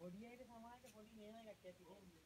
පොඩි අයට සමාජයට පොඩි නේන එකක් ඇති අකි